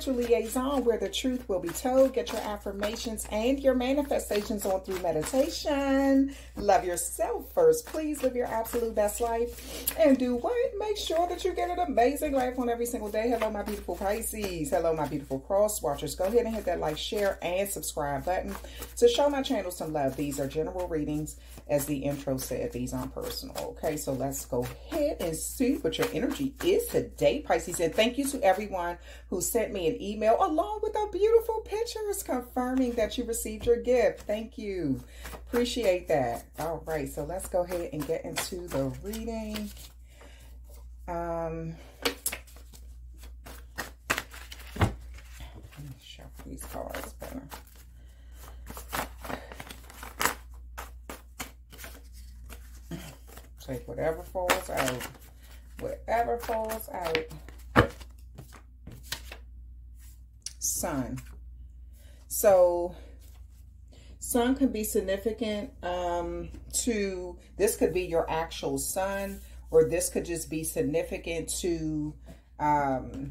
spiritual liaison where the truth will be told. Get your affirmations and your manifestations on through meditation. Love yourself first. Please live your absolute best life. And do what? Make sure that you get an amazing life on every single day. Hello, my beautiful Pisces. Hello, my beautiful cross watchers. Go ahead and hit that like, share, and subscribe button to show my channel some love. These are general readings. As the intro said, these aren't personal. Okay, so let's go ahead and see what your energy is today, Pisces. And thank you to everyone who sent me an email along with the beautiful pictures confirming that you received your gift. Thank you. Appreciate that. All right, so let's go ahead and get into the reading. Um, let me shuffle these cards better. Take whatever falls out. Whatever falls out. Sun. So, sun can be significant um, to, this could be your actual son, or this could just be significant to um,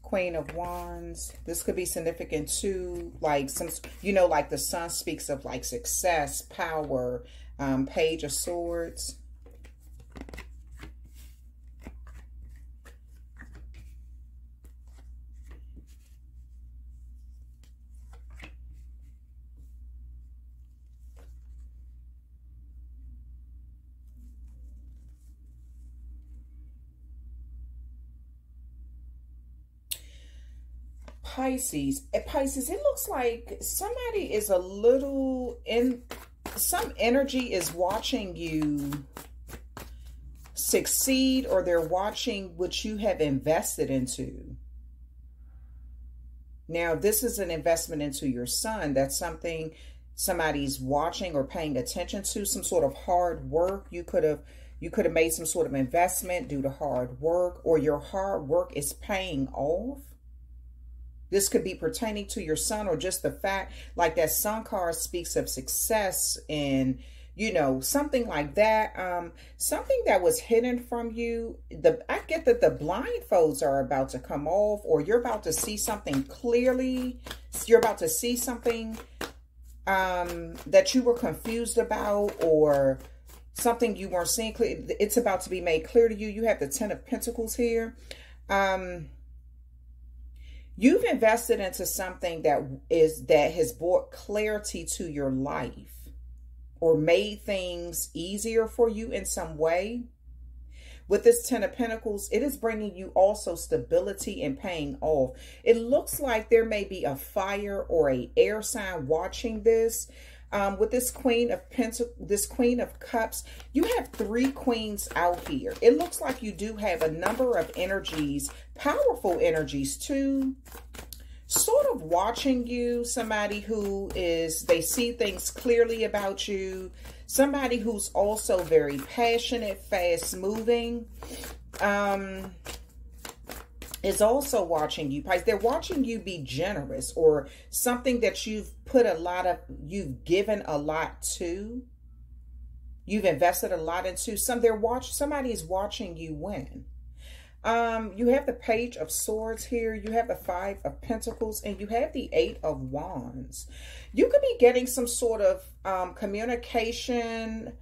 Queen of Wands. This could be significant to like some, you know, like the sun speaks of like success, power, um, Page of Swords. Pisces. Eh, Pisces, it looks like somebody is a little in, some energy is watching you succeed or they're watching what you have invested into. Now, this is an investment into your son. That's something somebody's watching or paying attention to, some sort of hard work. You could have you could have made some sort of investment due to hard work or your hard work is paying off. This could be pertaining to your son or just the fact like that sun card speaks of success and you know, something like that. Um, something that was hidden from you. The I get that the blindfolds are about to come off or you're about to see something clearly. You're about to see something um, that you were confused about or something you weren't seeing clear. It's about to be made clear to you. You have the Ten of Pentacles here. Um, You've invested into something that is that has brought clarity to your life or made things easier for you in some way. With this Ten of Pentacles, it is bringing you also stability and paying off. It looks like there may be a fire or a air sign watching this um, with this Queen of Pentacles, this Queen of Cups, you have three queens out here. It looks like you do have a number of energies, powerful energies too, sort of watching you, somebody who is, they see things clearly about you, somebody who's also very passionate, fast moving. Um, is also watching you. They're watching you be generous or something that you've put a lot of, you've given a lot to. You've invested a lot into. Some they're watch. Somebody is watching you win. Um, you have the Page of Swords here. You have the Five of Pentacles. And you have the Eight of Wands. You could be getting some sort of um, communication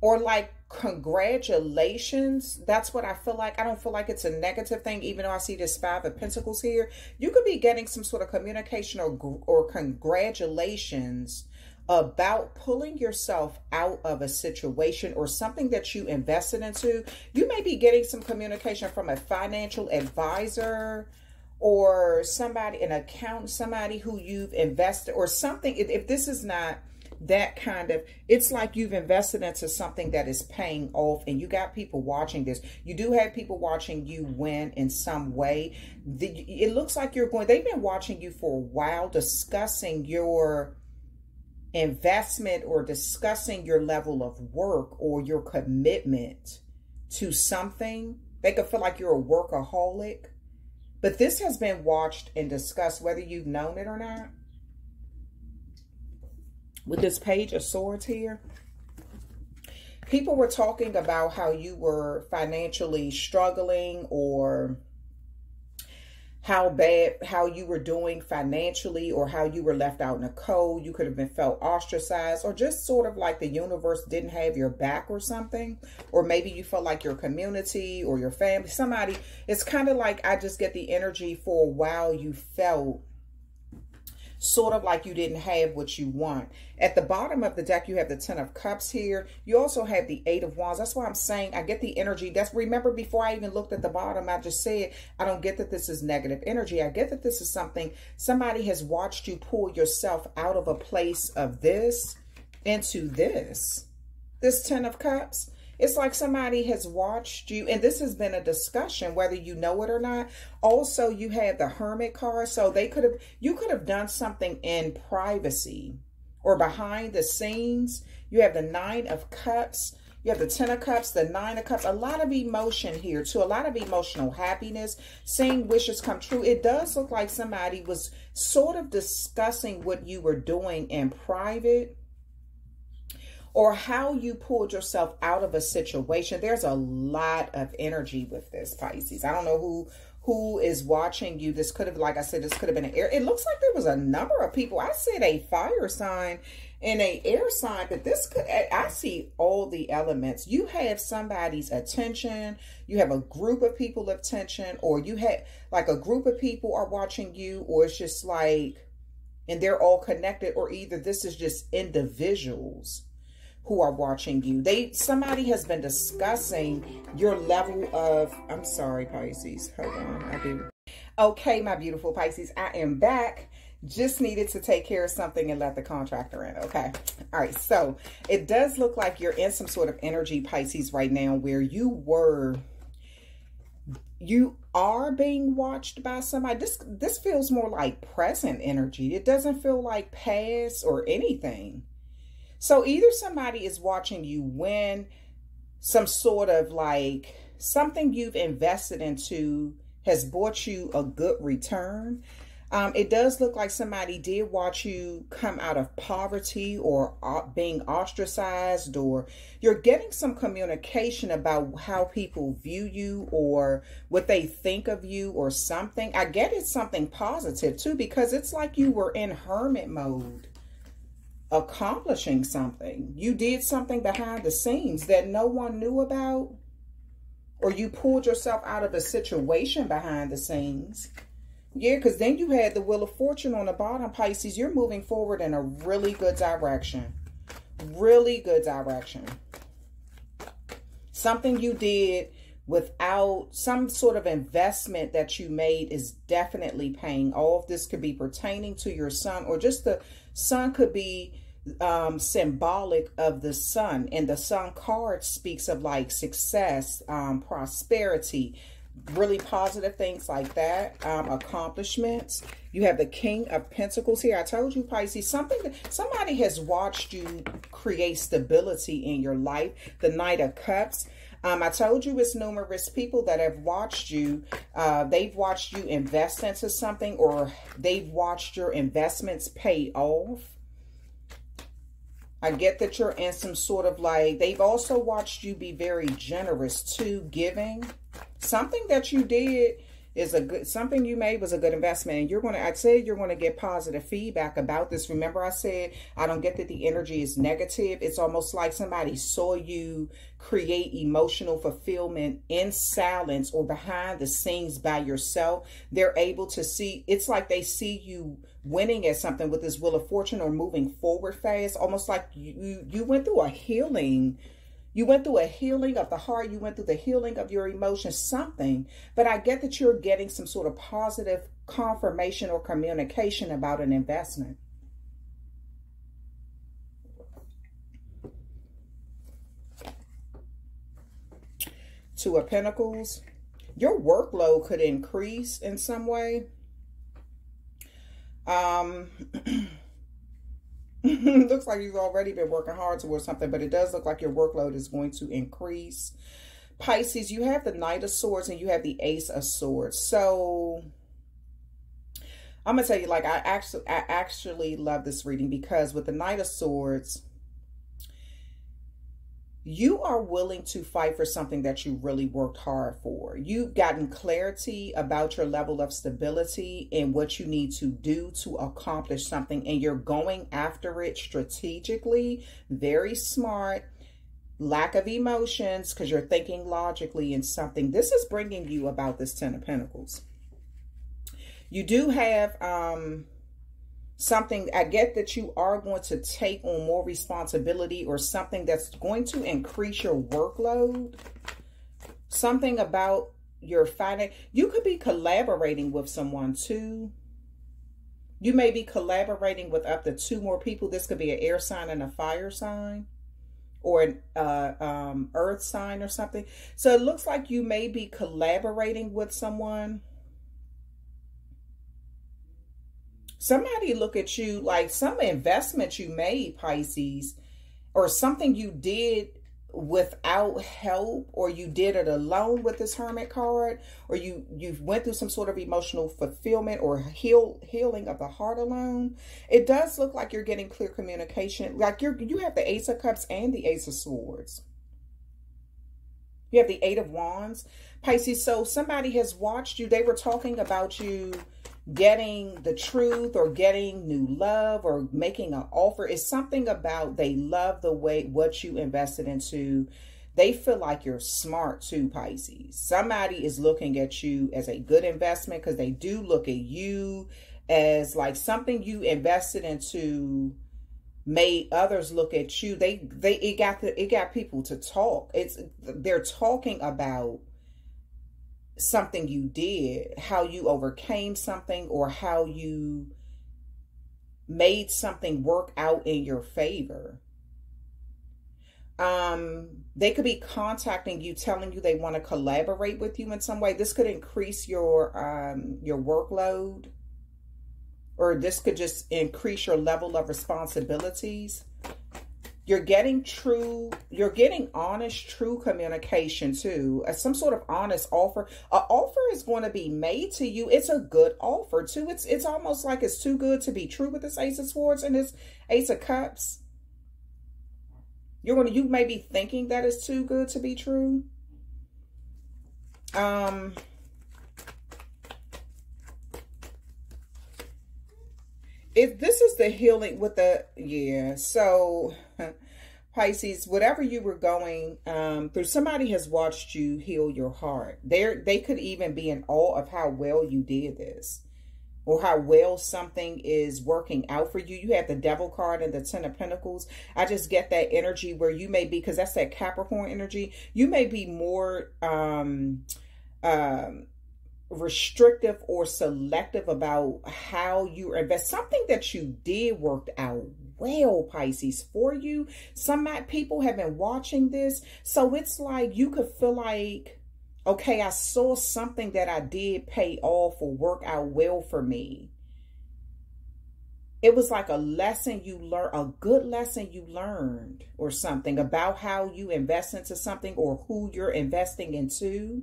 or like congratulations. That's what I feel like. I don't feel like it's a negative thing, even though I see this Five of Pentacles here. You could be getting some sort of communication or, or congratulations about pulling yourself out of a situation or something that you invested into. You may be getting some communication from a financial advisor or somebody, an account, somebody who you've invested or something. If, if this is not that kind of it's like you've invested into something that is paying off and you got people watching this. You do have people watching you win in some way. The, it looks like you're going they've been watching you for a while discussing your investment or discussing your level of work or your commitment to something. They could feel like you're a workaholic but this has been watched and discussed whether you've known it or not with this page of swords here, people were talking about how you were financially struggling or how bad how you were doing financially or how you were left out in the cold. You could have been felt ostracized or just sort of like the universe didn't have your back or something. Or maybe you felt like your community or your family somebody it's kind of like i just get the energy for a while you felt sort of like you didn't have what you want. At the bottom of the deck, you have the Ten of Cups here. You also have the Eight of Wands. That's why I'm saying I get the energy. That's remember before I even looked at the bottom, I just said I don't get that this is negative energy. I get that this is something somebody has watched you pull yourself out of a place of this into this. This Ten of Cups. It's like somebody has watched you, and this has been a discussion, whether you know it or not. Also, you have the Hermit card, so they could have, you could have done something in privacy or behind the scenes. You have the Nine of Cups. You have the Ten of Cups, the Nine of Cups, a lot of emotion here too, a lot of emotional happiness, seeing wishes come true. It does look like somebody was sort of discussing what you were doing in private or how you pulled yourself out of a situation. There's a lot of energy with this, Pisces. I don't know who who is watching you. This could have, like I said, this could have been an air. It looks like there was a number of people. I said a fire sign and a air sign, but this could, I see all the elements. You have somebody's attention. You have a group of people of attention, or you have like a group of people are watching you, or it's just like, and they're all connected, or either this is just individuals who are watching you. They somebody has been discussing your level of I'm sorry, Pisces. Hold on, I do. Okay, my beautiful Pisces, I am back. Just needed to take care of something and let the contractor in. Okay. All right. So it does look like you're in some sort of energy, Pisces, right now where you were you are being watched by somebody. This this feels more like present energy. It doesn't feel like past or anything. So either somebody is watching you win some sort of like something you've invested into has bought you a good return. Um, it does look like somebody did watch you come out of poverty or being ostracized, or you're getting some communication about how people view you or what they think of you or something. I get it's something positive too, because it's like you were in hermit mode accomplishing something. You did something behind the scenes that no one knew about, or you pulled yourself out of a situation behind the scenes. Yeah, because then you had the Wheel of Fortune on the bottom, Pisces. You're moving forward in a really good direction. Really good direction. Something you did without some sort of investment that you made is definitely paying off. This could be pertaining to your son or just the sun could be um, symbolic of the sun. And the sun card speaks of like success, um, prosperity, really positive things like that, um, accomplishments. You have the King of Pentacles here. I told you, Pisces, something that somebody has watched you create stability in your life. The Knight of Cups. Um, I told you it's numerous people that have watched you. Uh, they've watched you invest into something or they've watched your investments pay off. I get that you're in some sort of like, they've also watched you be very generous to giving. Something that you did is a good something you made was a good investment and you're going to i said you're going to get positive feedback about this. Remember i said i don't get that the energy is negative. It's almost like somebody saw you create emotional fulfillment in silence or behind the scenes by yourself. They're able to see it's like they see you winning at something with this wheel of fortune or moving forward fast almost like you you went through a healing you went through a healing of the heart. You went through the healing of your emotions, something. But I get that you're getting some sort of positive confirmation or communication about an investment. Two of Pentacles. Your workload could increase in some way. Um... looks like you've already been working hard towards something, but it does look like your workload is going to increase. Pisces, you have the Knight of Swords and you have the Ace of Swords. So I'm gonna tell you, like I actually, I actually love this reading because with the Knight of Swords, you are willing to fight for something that you really worked hard for. You've gotten clarity about your level of stability and what you need to do to accomplish something, and you're going after it strategically, very smart. Lack of emotions because you're thinking logically in something. This is bringing you about this Ten of Pentacles. You do have um, something i get that you are going to take on more responsibility or something that's going to increase your workload. Something about your finance. You could be collaborating with someone too. You may be collaborating with up to two more people. This could be an air sign and a fire sign or an uh, um, earth sign or something. So it looks like you may be collaborating with someone somebody look at you like some investment you made, Pisces, or something you did without help or you did it alone with this hermit card or you you went through some sort of emotional fulfillment or heal healing of the heart alone it does look like you're getting clear communication. Like you're you have the ace of cups and the ace of swords. You have the eight of wands. Pisces so somebody has watched you. They were talking about you getting the truth or getting new love or making an offer is something about they love the way what you invested into. They feel like you're smart too pisces. Somebody is looking at you as a good investment because they do look at you as like something you invested into made others look at you. They they it got the, it got people to talk. It's they're talking about something you did, how you overcame something, or how you made something work out in your favor. Um, they could be contacting you, telling you they want to collaborate with you in some way. This could increase your um, your workload, or this could just increase your level of responsibilities you're getting true you're getting honest true communication too uh, some sort of honest offer. An offer is going to be made to you. It's a good offer too. It's it's almost like it's too good to be true with this ace of swords and this ace of cups. You're going to you may be thinking that it's too good to be true. Um if this is the healing with the yeah so pisces whatever you were going um, through somebody has watched you heal your heart they they could even be in awe of how well you did this or how well something is working out for you. You have the devil card and the ten of pentacles. I just get that energy where you may be, because that's that Capricorn energy. You may be more um, um, restrictive or selective about how you invest. Something that you did worked out well, Pisces, for you. Some people have been watching this. So it's like you could feel like, okay, I saw something that I did pay off or work out well for me. It was like a lesson you learned, a good lesson you learned or something about how you invest into something or who you're investing into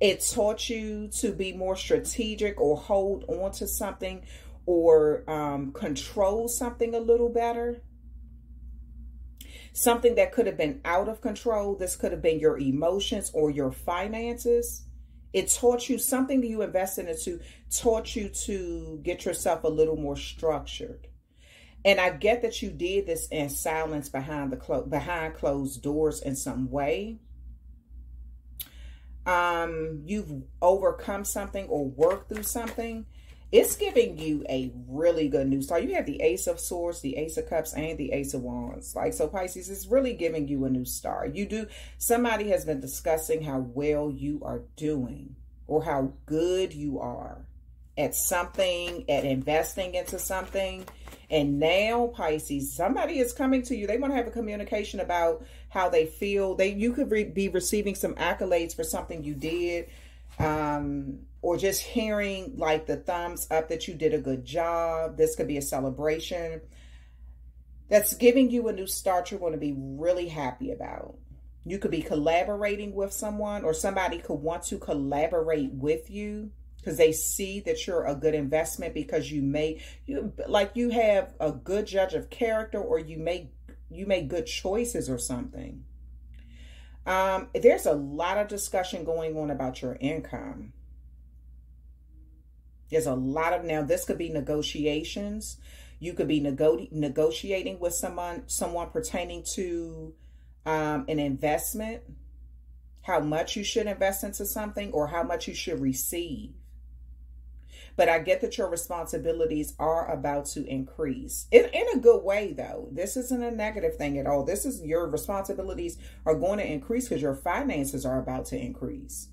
it taught you to be more strategic or hold on to something or um, control something a little better. Something that could have been out of control. This could have been your emotions or your finances. It taught you something that you invested into, taught you to get yourself a little more structured. And I get that you did this in silence behind the clo behind closed doors in some way um, you've overcome something or worked through something, it's giving you a really good news start. You have the Ace of Swords, the Ace of Cups, and the Ace of Wands. Like, so Pisces, it's really giving you a new start. You do, somebody has been discussing how well you are doing or how good you are at something, at investing into something. And now, Pisces, somebody is coming to you. They want to have a communication about how they feel. They You could re be receiving some accolades for something you did. Um, or just hearing like the thumbs up that you did a good job. This could be a celebration. That's giving you a new start you're going to be really happy about. You could be collaborating with someone or somebody could want to collaborate with you because they see that you're a good investment because you may you like you have a good judge of character or you may you made good choices or something. Um, there's a lot of discussion going on about your income. There's a lot of now. This could be negotiations. You could be nego- negotiating with someone, someone pertaining to um, an investment, how much you should invest into something, or how much you should receive. But I get that your responsibilities are about to increase in, in a good way, though. This isn't a negative thing at all. This is your responsibilities are going to increase because your finances are about to increase.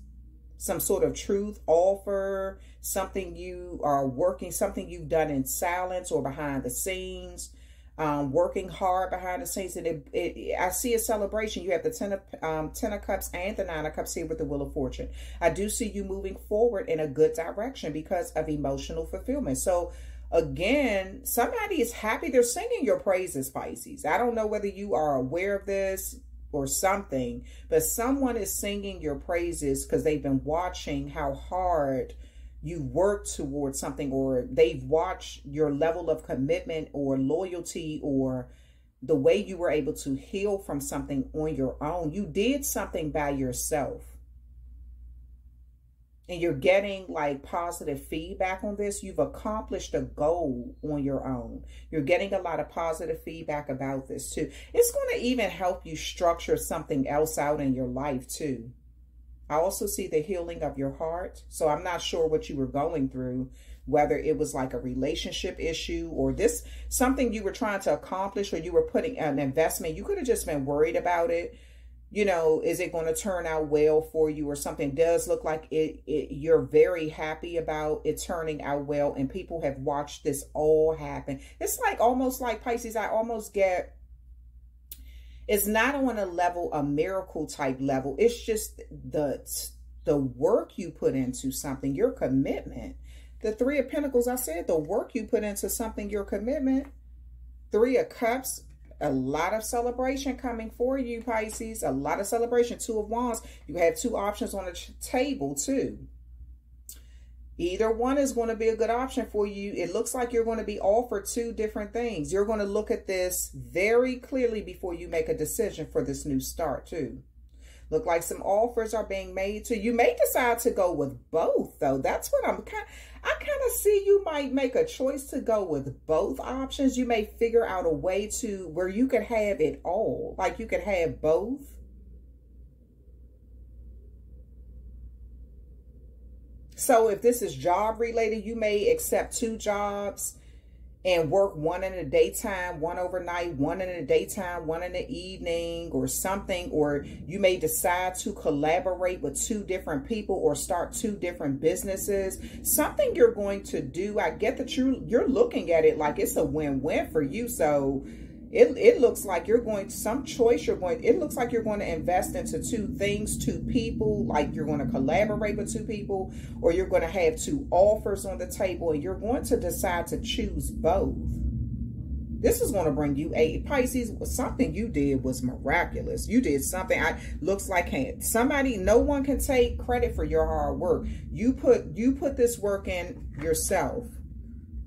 Some sort of truth offer, something you are working, something you've done in silence or behind the scenes um, working hard behind the scenes. And it, it, I see a celebration. You have the ten of, um, ten of Cups and the Nine of Cups here with the Wheel of Fortune. I do see you moving forward in a good direction because of emotional fulfillment. So again, somebody is happy. They're singing your praises, Pisces. I don't know whether you are aware of this or something, but someone is singing your praises because they've been watching how hard you work towards something or they've watched your level of commitment or loyalty or the way you were able to heal from something on your own. You did something by yourself. And you're getting like positive feedback on this. You've accomplished a goal on your own. You're getting a lot of positive feedback about this too. It's going to even help you structure something else out in your life too. I also see the healing of your heart. So I'm not sure what you were going through, whether it was like a relationship issue or this something you were trying to accomplish or you were putting an investment. You could have just been worried about it. You know, is it going to turn out well for you or something does look like it, it you're very happy about it turning out well and people have watched this all happen. It's like almost like Pisces, I almost get it's not on a level, a miracle type level. It's just the the work you put into something, your commitment. The Three of Pentacles, I said, the work you put into something, your commitment. Three of Cups, a lot of celebration coming for you, Pisces. A lot of celebration. Two of Wands, you have two options on the table, too. Either one is going to be a good option for you. It looks like you're going to be offered two different things. You're going to look at this very clearly before you make a decision for this new start too. Look like some offers are being made to you. may decide to go with both though. That's what I'm kind I kind of see you might make a choice to go with both options. You may figure out a way to where you could have it all. Like you could have both So if this is job related, you may accept two jobs and work one in the daytime, one overnight, one in the daytime, one in the evening or something. Or you may decide to collaborate with two different people or start two different businesses. Something you're going to do. I get that you, you're looking at it like it's a win-win for you. So it, it looks like you're going some choice you're going it looks like you're going to invest into two things two people like you're going to collaborate with two people or you're going to have two offers on the table and you're going to decide to choose both this is going to bring you a Pisces. Something you did was miraculous. You did something. I looks like somebody. No one can take credit for your hard work. You put you put this work in yourself.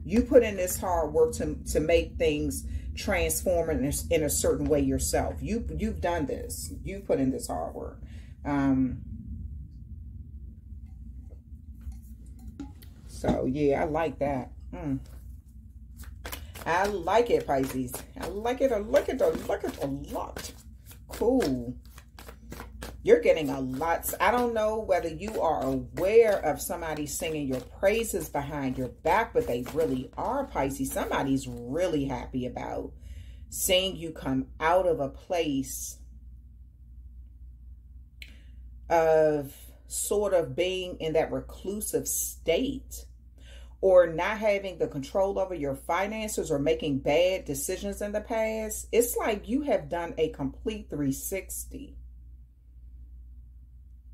You put in this hard work to to make things transform in a, in a certain way yourself. You, you've done this. You've put in this hard work. Um, so, yeah, I like that. Mm. I like it, Pisces. I like it. I like it. I like it a lot. Cool you're getting a lot. I don't know whether you are aware of somebody singing your praises behind your back, but they really are, Pisces. Somebody's really happy about seeing you come out of a place of sort of being in that reclusive state or not having the control over your finances or making bad decisions in the past. It's like you have done a complete 360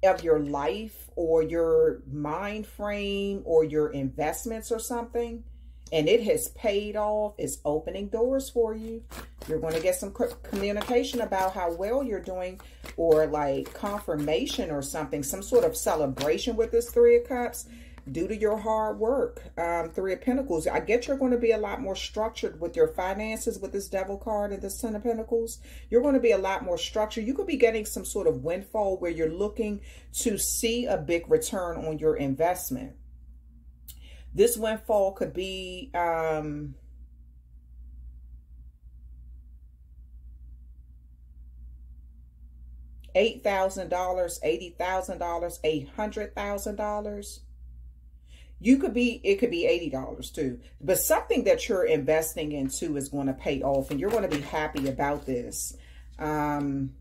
of your life or your mind frame or your investments or something and it has paid off it's opening doors for you you're going to get some communication about how well you're doing or like confirmation or something some sort of celebration with this three of cups due to your hard work. Um, Three of Pentacles. I get you're going to be a lot more structured with your finances with this Devil card and this Ten of Pentacles. You're going to be a lot more structured. You could be getting some sort of windfall where you're looking to see a big return on your investment. This windfall could be... Um, $8,000, $80,000, $800,000. You could be, it could be $80 too. But something that you're investing into is going to pay off and you're going to be happy about this. Um,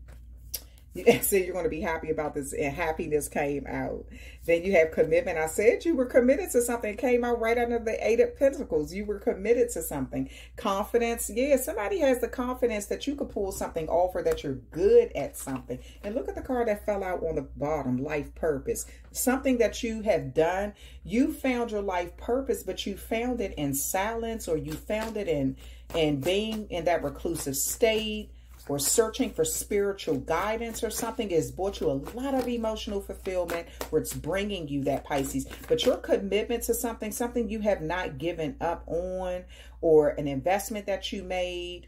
so you're going to be happy about this and happiness came out. Then you have commitment. I said you were committed to something. It came out right under the eight of pentacles. You were committed to something. Confidence. Yeah, somebody has the confidence that you could pull something off or that you're good at something. And look at the card that fell out on the bottom. Life purpose. Something that you have done. You found your life purpose, but you found it in silence or you found it in, in being in that reclusive state or searching for spiritual guidance or something has brought you a lot of emotional fulfillment where it's bringing you that Pisces. But your commitment to something, something you have not given up on or an investment that you made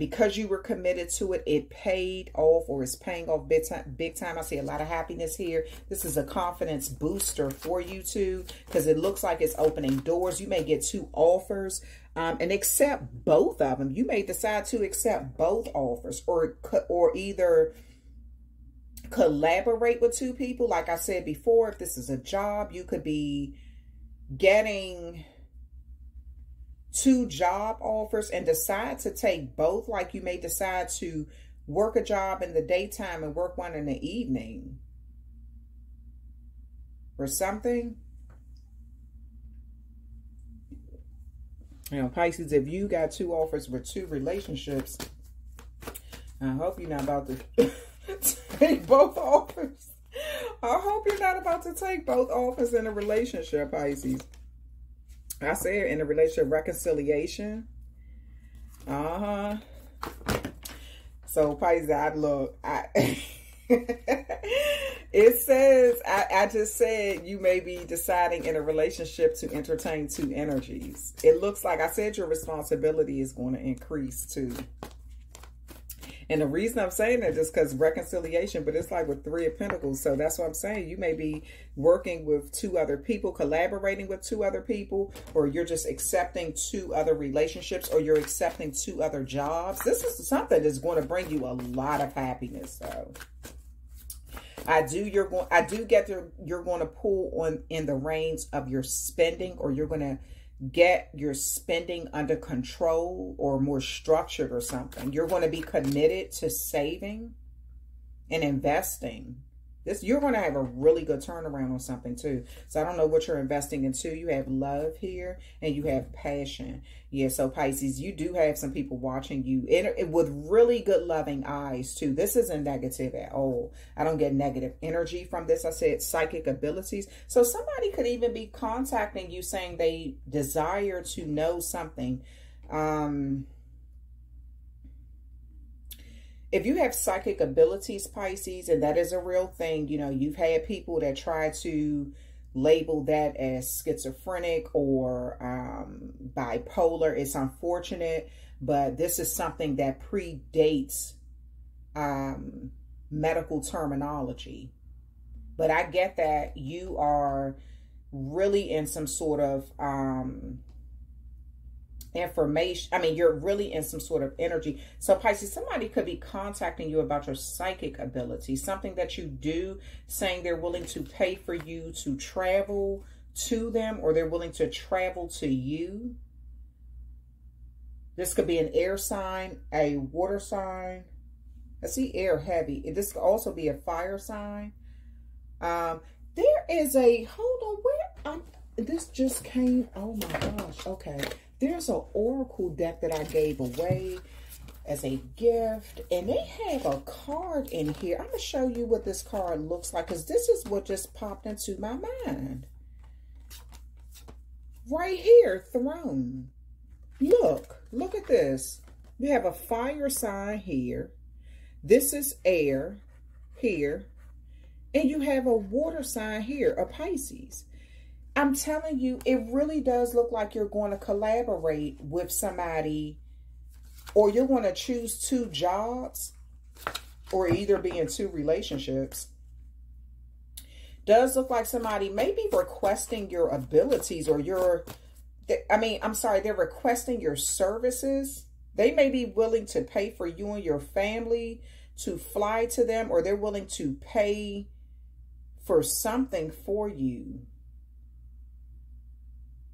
because you were committed to it, it paid off or is paying off big time. Big time. I see a lot of happiness here. This is a confidence booster for you too because it looks like it's opening doors. You may get two offers um, and accept both of them. You may decide to accept both offers or, or either collaborate with two people. Like I said before, if this is a job, you could be getting two job offers and decide to take both, like you may decide to work a job in the daytime and work one in the evening or something. You know, Pisces, if you got two offers for two relationships, I hope you're not about to take both offers. I hope you're not about to take both offers in a relationship, Pisces. I say it in a relationship reconciliation. Uh-huh. So Pisces, I look, I it says, I, I just said you may be deciding in a relationship to entertain two energies. It looks like I said your responsibility is going to increase too. And the reason I'm saying that is because reconciliation, but it's like with three of pentacles. So that's what I'm saying. You may be working with two other people, collaborating with two other people, or you're just accepting two other relationships, or you're accepting two other jobs. This is something that's going to bring you a lot of happiness. So I do you're going I do get there you're going to pull on in the reins of your spending or you're going to get your spending under control or more structured or something. You're going to be committed to saving and investing. This You're going to have a really good turnaround on something too. So I don't know what you're investing into. You have love here and you have passion. Yeah, so Pisces, you do have some people watching you with really good loving eyes too. This isn't negative at all. I don't get negative energy from this. I said psychic abilities. So somebody could even be contacting you saying they desire to know something. Um, if you have psychic abilities, Pisces, and that is a real thing, you know, you've had people that try to label that as schizophrenic or um, bipolar. It's unfortunate, but this is something that predates um, medical terminology. But I get that you are really in some sort of um, information. I mean, you're really in some sort of energy. So Pisces, somebody could be contacting you about your psychic ability, something that you do, saying they're willing to pay for you to travel to them or they're willing to travel to you. This could be an air sign, a water sign. I see air heavy. This could also be a fire sign. Um, there is a, hold on, where, um, this just came, oh my gosh, okay. There's an oracle deck that I gave away as a gift. And they have a card in here. I'm going to show you what this card looks like. Because this is what just popped into my mind. Right here, throne. Look. Look at this. You have a fire sign here. This is air here. And you have a water sign here, a Pisces. I'm telling you, it really does look like you're going to collaborate with somebody or you're going to choose two jobs or either be in two relationships. Does look like somebody may be requesting your abilities or your, I mean, I'm sorry, they're requesting your services. They may be willing to pay for you and your family to fly to them or they're willing to pay for something for you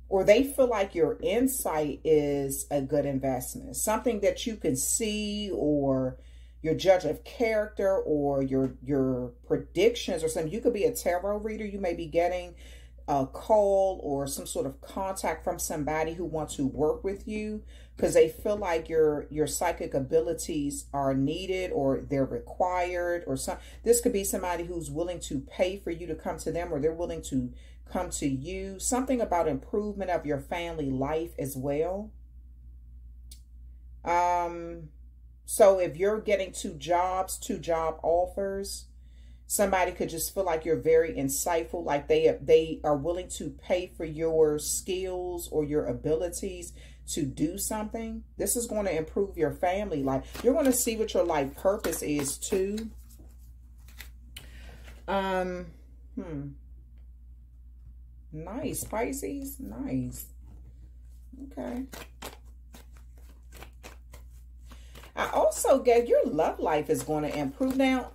or they feel like your insight is a good investment, something that you can see or your judge of character or your your predictions or something. You could be a tarot reader. You may be getting a call or some sort of contact from somebody who wants to work with you because they feel like your your psychic abilities are needed or they're required or some this could be somebody who's willing to pay for you to come to them or they're willing to come to you. Something about improvement of your family life as well. Um so if you're getting two jobs two job offers somebody could just feel like you're very insightful like they they are willing to pay for your skills or your abilities to do something. This is going to improve your family life. You're going to see what your life purpose is too. Um hmm nice pisces nice okay i also get your love life is going to improve now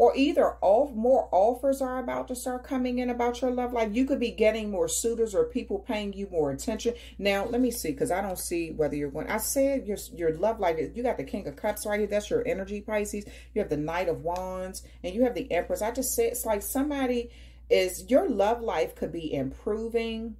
or either off more offers are about to start coming in about your love life. You could be getting more suitors or people paying you more attention. Now, let me see, because I don't see whether you're going. I said your your love life. Is you got the King of Cups right here. That's your energy, Pisces. You have the Knight of Wands, and you have the Empress. I just said it's like somebody is your love life could be improving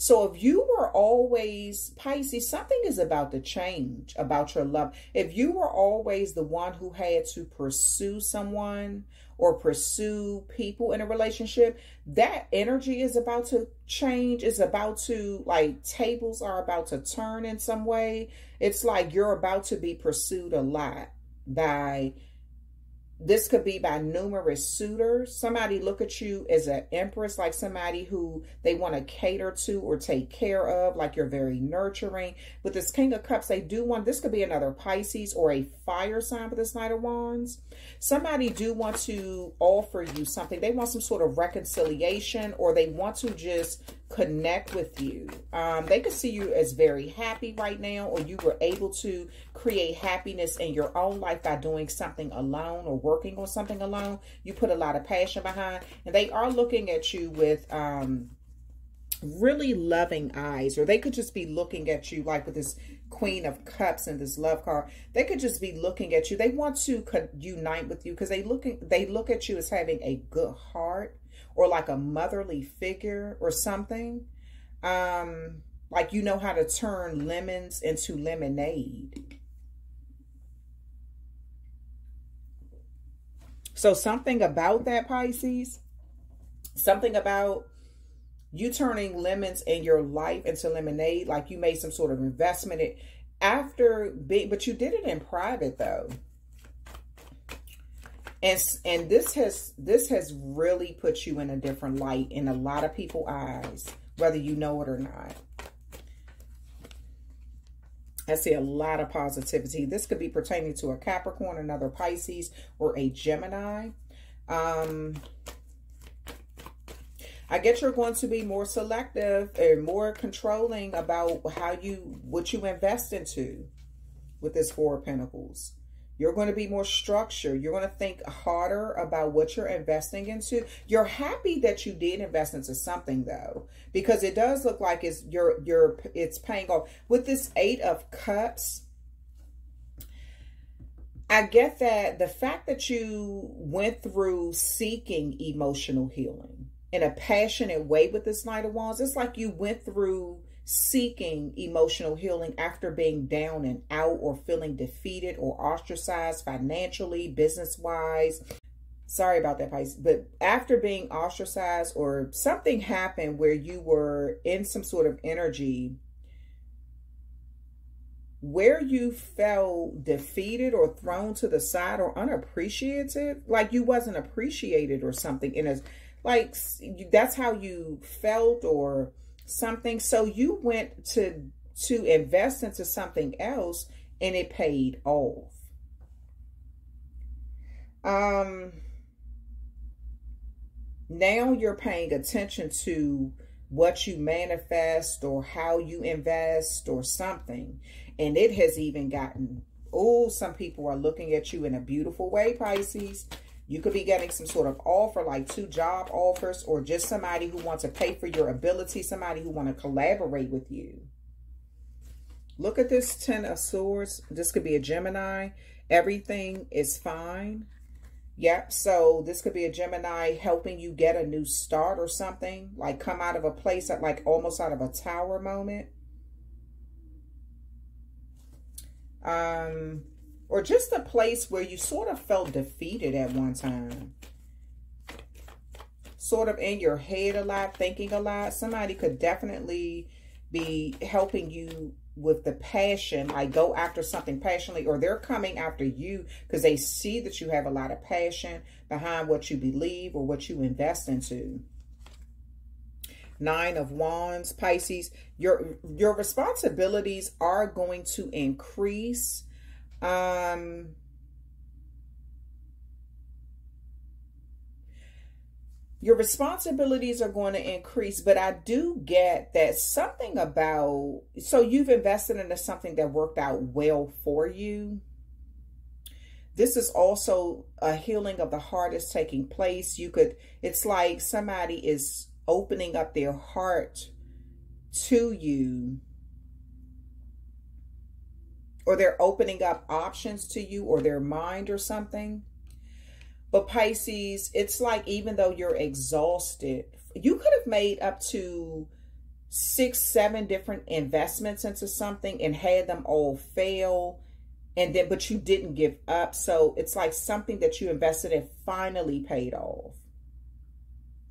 so if you were always, Pisces, something is about to change about your love. If you were always the one who had to pursue someone or pursue people in a relationship, that energy is about to change. It's about to, like, tables are about to turn in some way. It's like you're about to be pursued a lot by this could be by numerous suitors. Somebody look at you as an empress, like somebody who they want to cater to or take care of, like you're very nurturing. With this King of Cups, they do want, this could be another Pisces or a fire sign with this Knight of Wands. Somebody do want to offer you something. They want some sort of reconciliation or they want to just connect with you. Um, they could see you as very happy right now or you were able to create happiness in your own life by doing something alone or working on something alone. You put a lot of passion behind and they are looking at you with um, really loving eyes or they could just be looking at you like with this queen of cups and this love card they could just be looking at you they want to unite with you because they looking they look at you as having a good heart or like a motherly figure or something. Um, like you know how to turn lemons into lemonade. So something about that, Pisces, something about you turning lemons in your life into lemonade, like you made some sort of investment. After being, but you did it in private though and and this has this has really put you in a different light in a lot of people's eyes whether you know it or not I see a lot of positivity. This could be pertaining to a Capricorn, another Pisces, or a Gemini. Um, I get you're going to be more selective and more controlling about how you, what you invest into with this Four of Pentacles. You're going to be more structured. You're going to think harder about what you're investing into. You're happy that you did invest into something though, because it does look like it's you're you're it's paying off. With this 8 of cups, I get that the fact that you went through seeking emotional healing in a passionate way with this Knight of Wands, it's like you went through seeking emotional healing after being down and out or feeling defeated or ostracized financially, business wise. Sorry about that, Pisces. But after being ostracized or something happened where you were in some sort of energy where you felt defeated or thrown to the side or unappreciated, like you wasn't appreciated or something in a like that's how you felt or something. So you went to to invest into something else and it paid off. Um now you're paying attention to what you manifest or how you invest or something. And it has even gotten, oh, some people are looking at you in a beautiful way, Pisces. You could be getting some sort of offer, like two job offers, or just somebody who wants to pay for your ability, somebody who want to collaborate with you. Look at this Ten of Swords. This could be a Gemini. Everything is fine. Yep. So this could be a Gemini helping you get a new start or something. Like come out of a place that like almost out of a tower moment. Um, or just a place where you sort of felt defeated at one time. Sort of in your head a lot, thinking a lot. Somebody could definitely be helping you with the passion, like go after something passionately, or they're coming after you because they see that you have a lot of passion behind what you believe or what you invest into. Nine of Wands, Pisces, your your responsibilities are going to increase. Um, your responsibilities are going to increase but i do get that something about so you've invested into something that worked out well for you. This is also a healing of the heart is taking place. You could it's like somebody is opening up their heart to you or they're opening up options to you or their mind or something but Pisces, it's like even though you're exhausted, you could have made up to six, seven different investments into something and had them all fail. And then, but you didn't give up. So it's like something that you invested in finally paid off.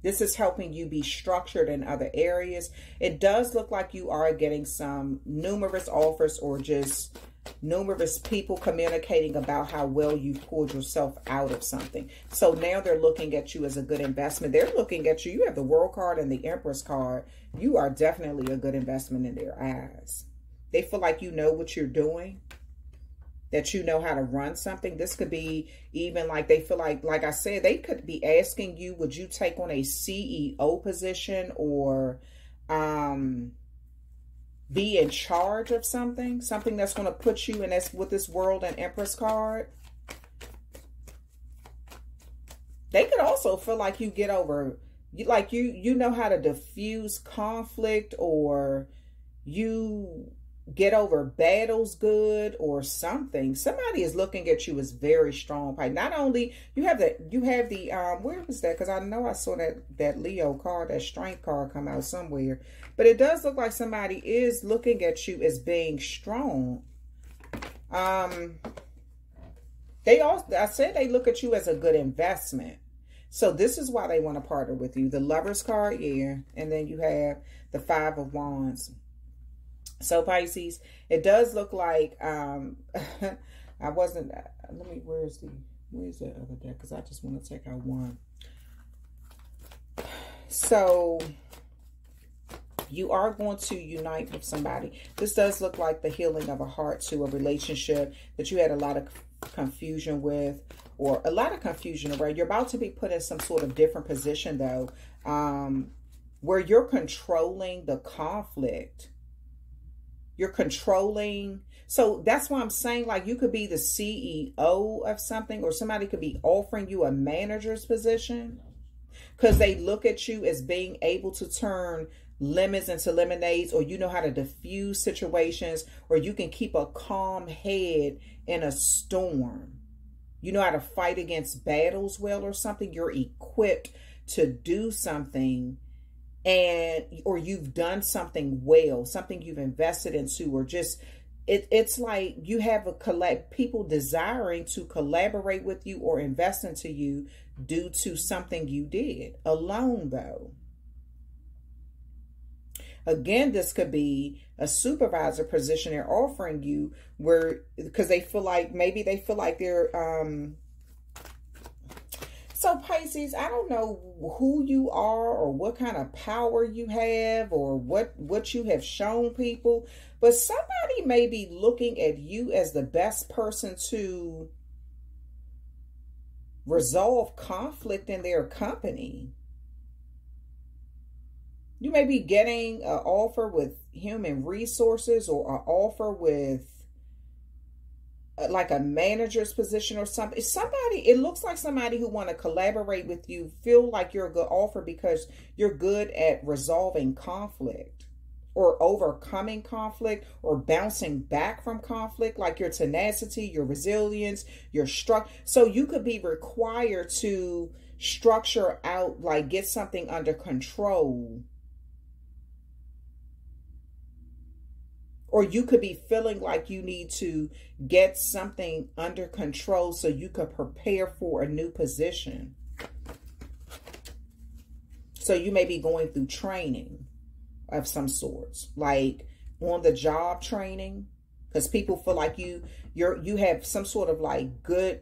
This is helping you be structured in other areas. It does look like you are getting some numerous offers or just numerous people communicating about how well you pulled yourself out of something. So now they're looking at you as a good investment. They're looking at you. You have the World card and the Empress card. You are definitely a good investment in their eyes. They feel like you know what you're doing, that you know how to run something. This could be even like they feel like, like I said, they could be asking you, would you take on a CEO position or um be in charge of something, something that's going to put you in this with this world and empress card. They could also feel like you get over, like you you know how to diffuse conflict or you get over battles good or something somebody is looking at you as very strong. Not only you have the you have the um where was that? Because i know i saw that that leo card that strength card come out somewhere. But it does look like somebody is looking at you as being strong. Um they also i said they look at you as a good investment. So this is why they want to partner with you. The lovers card yeah. And then you have the five of wands so Pisces, it does look like um I wasn't let me where's the where's the other deck because I just want to take out one. So you are going to unite with somebody. This does look like the healing of a heart to a relationship that you had a lot of confusion with or a lot of confusion around. You're about to be put in some sort of different position though, um, where you're controlling the conflict you're controlling. So that's why I'm saying like you could be the CEO of something or somebody could be offering you a manager's position because they look at you as being able to turn lemons into lemonades or you know how to diffuse situations or you can keep a calm head in a storm. You know how to fight against battles well or something. You're equipped to do something and or you've done something well, something you've invested into, or just it, it's like you have a collect people desiring to collaborate with you or invest into you due to something you did alone though. Again, this could be a supervisor position they're offering you where because they feel like maybe they feel like they're um So Pisces, I don't know who you are or what kind of power you have or what what you have shown people, but somebody may be looking at you as the best person to resolve conflict in their company. You may be getting an offer with human resources or an offer with like a manager's position or something. Somebody, it looks like somebody who want to collaborate with you, feel like you're a good offer because you're good at resolving conflict or overcoming conflict or bouncing back from conflict, like your tenacity, your resilience, your structure. So you could be required to structure out, like get something under control or you could be feeling like you need to get something under control so you could prepare for a new position. So you may be going through training of some sorts, like on the job training, because people feel like you you're you have some sort of like good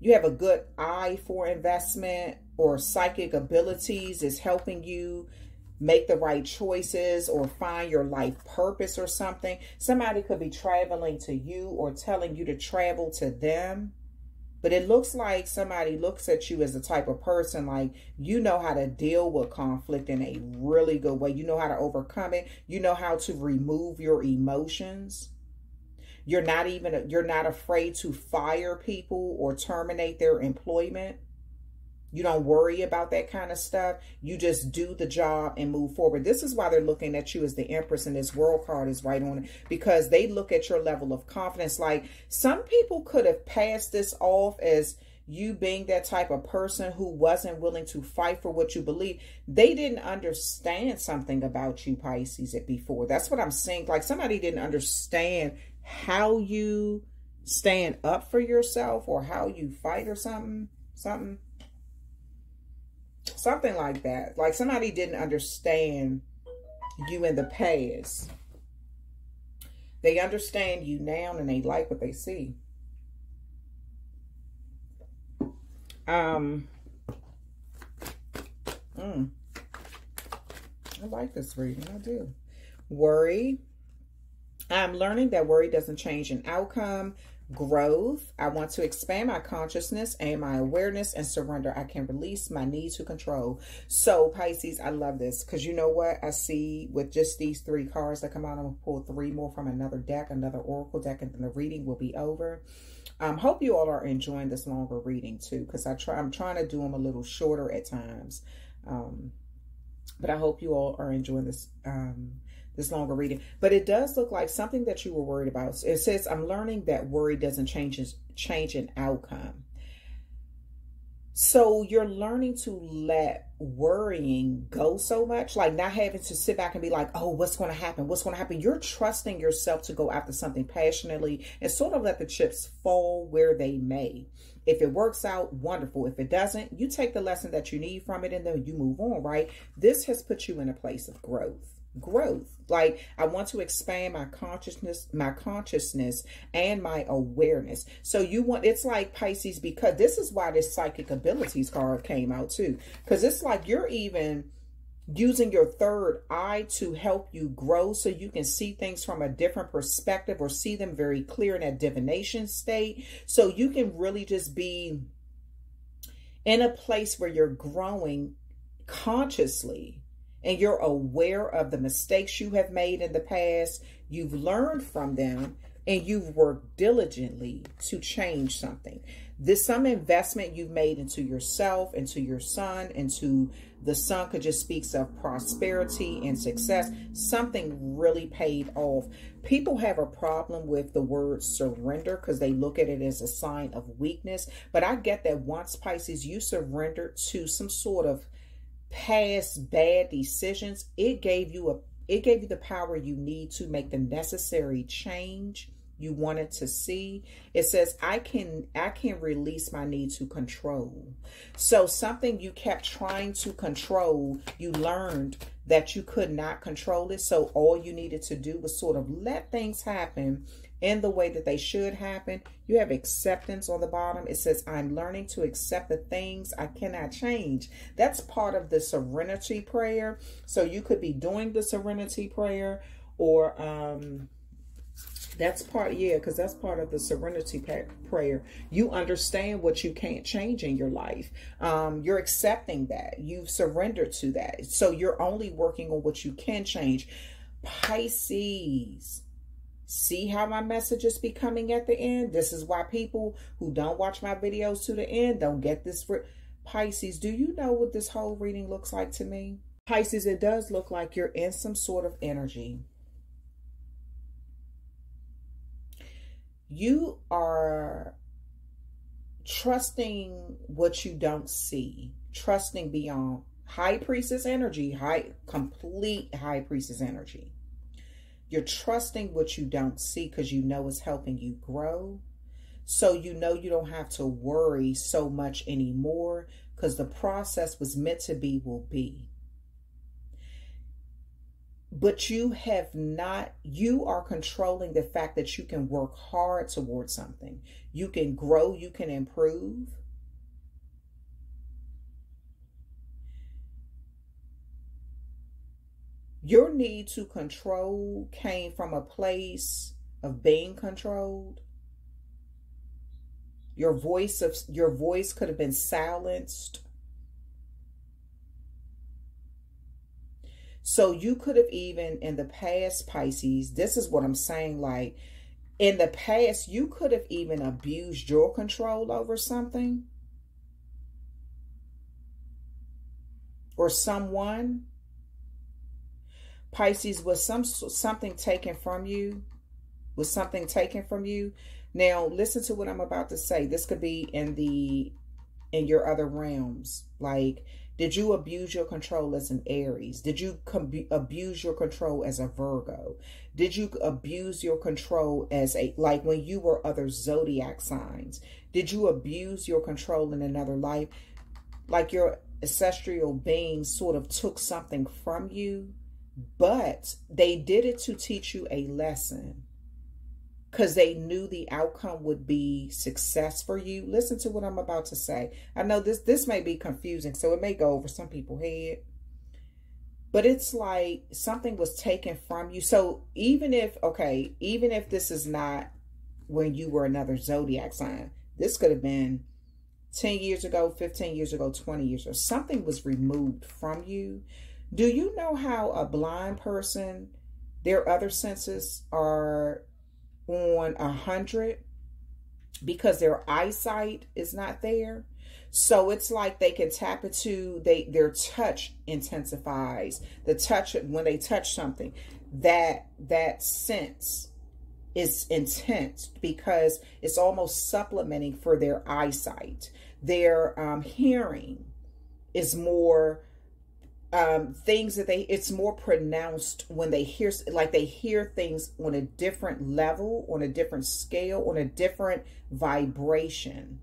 you have a good eye for investment or psychic abilities is helping you make the right choices or find your life purpose or something. Somebody could be traveling to you or telling you to travel to them. But it looks like somebody looks at you as the type of person like you know how to deal with conflict in a really good way. You know how to overcome it. You know how to remove your emotions. You're not even you're not afraid to fire people or terminate their employment. You don't worry about that kind of stuff. You just do the job and move forward. This is why they're looking at you as the Empress and this World card is right on it because they look at your level of confidence. Like some people could have passed this off as you being that type of person who wasn't willing to fight for what you believe. They didn't understand something about you, Pisces, before. That's what I'm saying. Like somebody didn't understand how you stand up for yourself or how you fight or something. Something. Something like that. Like somebody didn't understand you in the past. They understand you now and they like what they see. Um, mm, I like this reading. I do. Worry. I'm learning that worry doesn't change an outcome growth. I want to expand my consciousness and my awareness and surrender. I can release my need to control. So Pisces, I love this because you know what? I see with just these three cards that come out, I'm going to pull three more from another deck, another oracle deck, and then the reading will be over. Um, hope you all are enjoying this longer reading too because I try, I'm trying to do them a little shorter at times. Um, but I hope you all are enjoying this um, this longer reading. But it does look like something that you were worried about. It says, I'm learning that worry doesn't change, change an outcome. So you're learning to let worrying go so much, like not having to sit back and be like, oh, what's going to happen? What's going to happen? You're trusting yourself to go after something passionately and sort of let the chips fall where they may. If it works out, wonderful. If it doesn't, you take the lesson that you need from it and then you move on, right? This has put you in a place of growth growth. Like i want to expand my consciousness my consciousness and my awareness. So you want it's like pisces because this is why this psychic abilities card came out too. Because it's like you're even using your third eye to help you grow so you can see things from a different perspective or see them very clear in that divination state. So you can really just be in a place where you're growing consciously and you're aware of the mistakes you have made in the past, you've learned from them, and you've worked diligently to change something. This some investment you've made into yourself, into your son, into the son could just speaks of prosperity and success. Something really paid off. People have a problem with the word surrender because they look at it as a sign of weakness. But I get that once Pisces, you surrender to some sort of past bad decisions, it gave you a it gave you the power you need to make the necessary change you wanted to see. It says i can i can release my need to control. So something you kept trying to control you learned that you could not control it. So all you needed to do was sort of let things happen in the way that they should happen. You have acceptance on the bottom. It says, I'm learning to accept the things I cannot change. That's part of the serenity prayer. So you could be doing the serenity prayer or, um, that's part, yeah, because that's part of the serenity prayer. You understand what you can't change in your life. Um, you're accepting that. You've surrendered to that. So you're only working on what you can change. Pisces. See how my message is becoming at the end? This is why people who don't watch my videos to the end don't get this. For Pisces, do you know what this whole reading looks like to me? Pisces, it does look like you're in some sort of energy. You are trusting what you don't see, trusting beyond high priestess energy, high complete high priestess energy. You're trusting what you don't see because you know it's helping you grow. So you know you don't have to worry so much anymore because the process was meant to be will be. But you have not, you are controlling the fact that you can work hard towards something. You can grow, you can improve. Your need to control came from a place of being controlled. Your voice of your voice could have been silenced. So you could have even in the past, Pisces, this is what I'm saying, like in the past, you could have even abused your control over something or someone Pisces, was some something taken from you? Was something taken from you? Now, listen to what I'm about to say. This could be in the in your other realms. Like, did you abuse your control as an Aries? Did you abuse your control as a Virgo? Did you abuse your control as a like when you were other zodiac signs? Did you abuse your control in another life? Like your ancestral beings sort of took something from you but they did it to teach you a lesson because they knew the outcome would be success for you. Listen to what I'm about to say. I know this this may be confusing, so it may go over some people's head. But it's like something was taken from you. So even if, okay, even if this is not when you were another zodiac sign, this could have been 10 years ago, 15 years ago, 20 years ago. Something was removed from you do you know how a blind person, their other senses are on a hundred because their eyesight is not there? So it's like they can tap into they their touch intensifies. The touch when they touch something, that that sense is intense because it's almost supplementing for their eyesight. Their um, hearing is more um, things that they it's more pronounced when they hear like they hear things on a different level on a different scale on a different vibration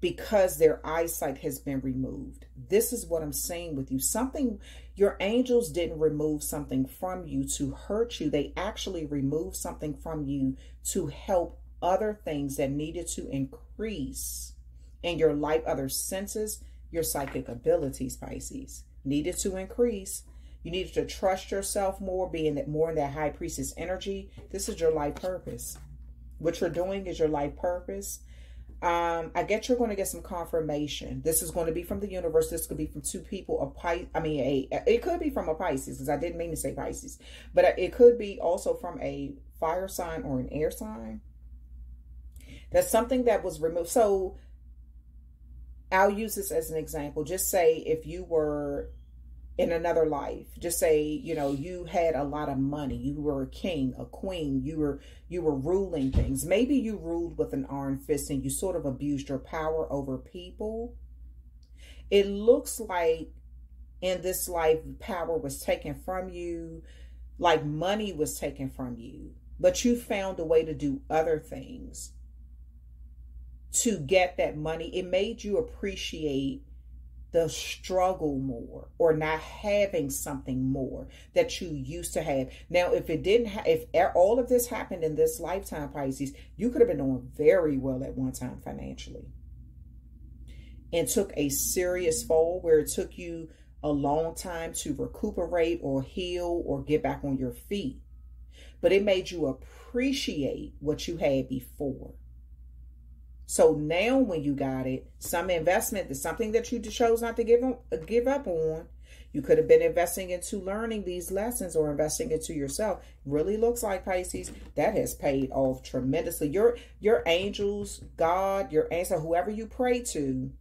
because their eyesight has been removed. This is what i'm saying with you. Something your angels didn't remove something from you to hurt you. They actually removed something from you to help other things that needed to increase in your life other senses your psychic abilities pisces needed to increase. You needed to trust yourself more, being that more in that high priestess energy. This is your life purpose. What you're doing is your life purpose. Um, I get you're going to get some confirmation. This is going to be from the universe. This could be from two people A Pisces. I mean, a it could be from a Pisces because I didn't mean to say Pisces, but it could be also from a fire sign or an air sign. That's something that was removed. So I'll use this as an example. Just say if you were in another life just say you know you had a lot of money you were a king a queen you were you were ruling things. Maybe you ruled with an iron fist and you sort of abused your power over people. It looks like in this life power was taken from you like money was taken from you but you found a way to do other things to get that money it made you appreciate the struggle more or not having something more that you used to have. Now, if it didn't, ha- if all of this happened in this lifetime, Pisces, you could have been doing very well at one time financially and took a serious fall where it took you a long time to recuperate or heal or get back on your feet. But it made you appreciate what you had before. So now when you got it, some investment something that you chose not to give up, give up on. You could have been investing into learning these lessons or investing into yourself. Really looks like Pisces that has paid off tremendously. Your your angels, God, your answer, whoever you pray to,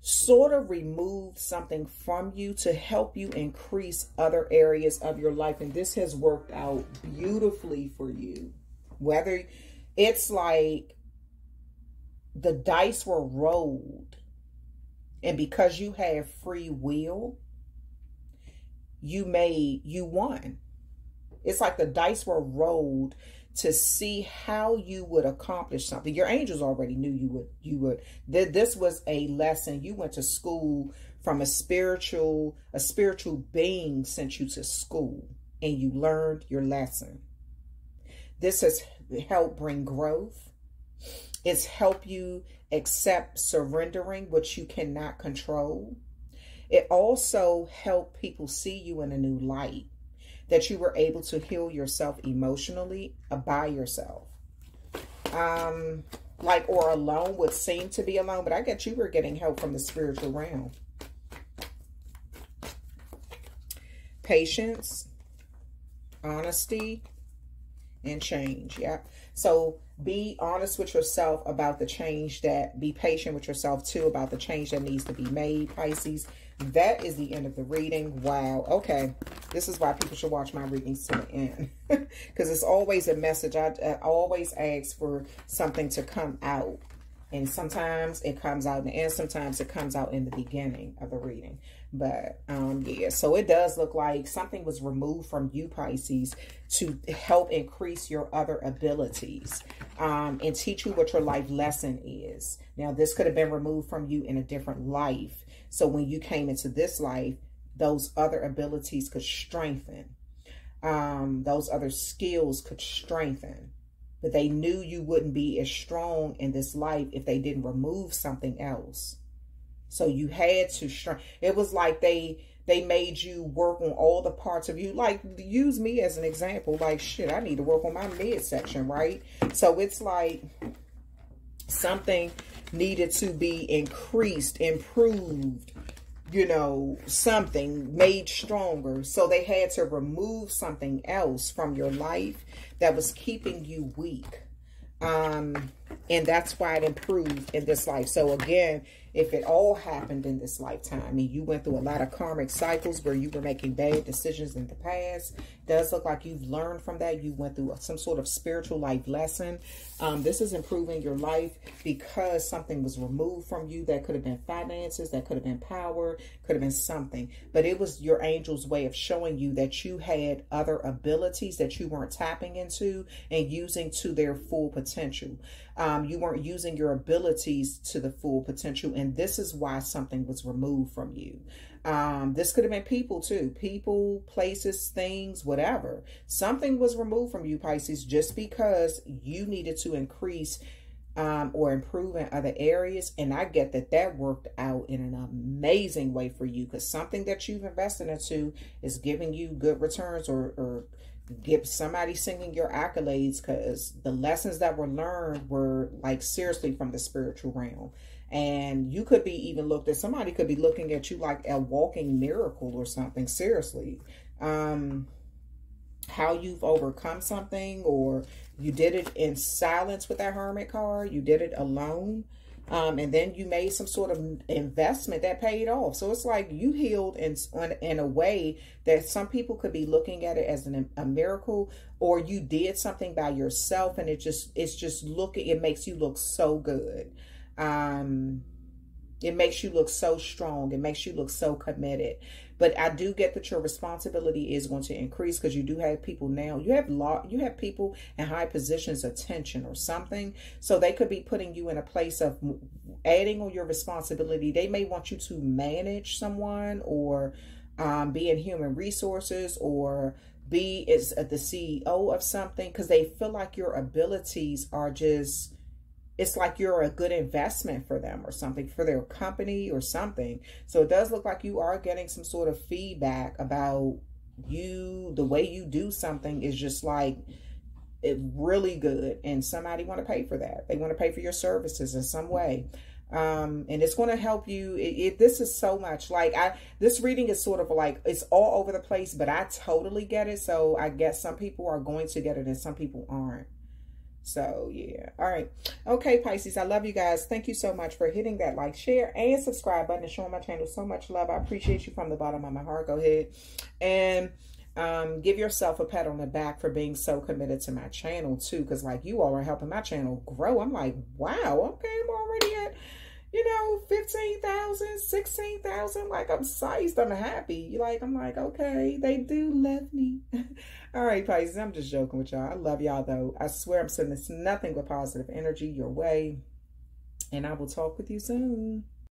sort of remove something from you to help you increase other areas of your life. And this has worked out beautifully for you. Whether it's like the dice were rolled, and because you have free will, you made, you won. It's like the dice were rolled to see how you would accomplish something. Your angels already knew you would you would this was a lesson. You went to school from a spiritual a spiritual being sent you to school and you learned your lesson. This has help bring growth. It's help you accept surrendering what you cannot control. It also help people see you in a new light, that you were able to heal yourself emotionally by yourself. Um, like or alone would seem to be alone, but I get you were getting help from the spiritual realm. Patience, honesty, and change. Yeah. So be honest with yourself about the change that, be patient with yourself too about the change that needs to be made, Pisces. That is the end of the reading. Wow. Okay. This is why people should watch my readings to the end. Because it's always a message. I, I always ask for something to come out. And sometimes it comes out in the end. Sometimes it comes out in the beginning of the reading. But um, yeah, so it does look like something was removed from you, Pisces, to help increase your other abilities um, and teach you what your life lesson is. Now, this could have been removed from you in a different life. So when you came into this life, those other abilities could strengthen. Um, those other skills could strengthen. But they knew you wouldn't be as strong in this life if they didn't remove something else. So you had to shrink. It was like they they made you work on all the parts of you. Like use me as an example. Like shit, I need to work on my midsection, right? So it's like something needed to be increased, improved, you know, something made stronger. So they had to remove something else from your life that was keeping you weak. Um, and that's why it improved in this life. So again, if it all happened in this lifetime I mean, you went through a lot of karmic cycles where you were making bad decisions in the past, does look like you've learned from that. You went through some sort of spiritual life lesson. Um, this is improving your life because something was removed from you that could have been finances, that could have been power, could have been something. But it was your angel's way of showing you that you had other abilities that you weren't tapping into and using to their full potential um, you weren't using your abilities to the full potential. And this is why something was removed from you. Um, this could have been people too. People, places, things, whatever. Something was removed from you, Pisces, just because you needed to increase um, or improve in other areas. And I get that that worked out in an amazing way for you because something that you've invested into is giving you good returns or, or give somebody singing your accolades because the lessons that were learned were like seriously from the spiritual realm. And you could be even looked at somebody could be looking at you like a walking miracle or something seriously. Um how you've overcome something or you did it in silence with that hermit card you did it alone um, and then you made some sort of investment that paid off. So it's like you healed in in a way that some people could be looking at it as an, a miracle, or you did something by yourself, and it just it's just looking. It makes you look so good. Um, it makes you look so strong. It makes you look so committed. But I do get that your responsibility is going to increase because you do have people now. You have law. You have people in high positions, attention or something. So they could be putting you in a place of adding on your responsibility. They may want you to manage someone or um, be in human resources or be is at the CEO of something because they feel like your abilities are just it's like you're a good investment for them or something for their company or something. So it does look like you are getting some sort of feedback about you. The way you do something is just like it really good and somebody want to pay for that. They want to pay for your services in some way. Um and it's going to help you. It, it, this is so much. Like i this reading is sort of like it's all over the place but i totally get it. So i guess some people are going to get it and some people aren't so yeah. All right. Okay pisces i love you guys. Thank you so much for hitting that like share and subscribe button and showing my channel so much love. I appreciate you from the bottom of my heart. Go ahead and um, give yourself a pat on the back for being so committed to my channel too because like you all are helping my channel grow. I'm like wow okay i'm already at you know 15,000 16,000 like i'm sized i'm happy. Like i'm like okay they do love me. All right Pisces i'm just joking with y'all. I love y'all though. I swear i'm sending this nothing but positive energy your way and i will talk with you soon